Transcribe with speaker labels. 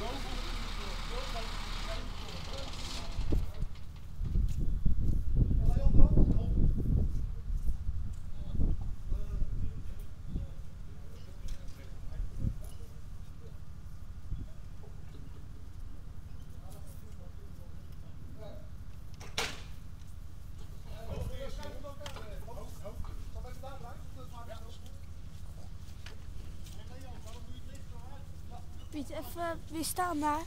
Speaker 1: Rover. Piet, even weer staan daar.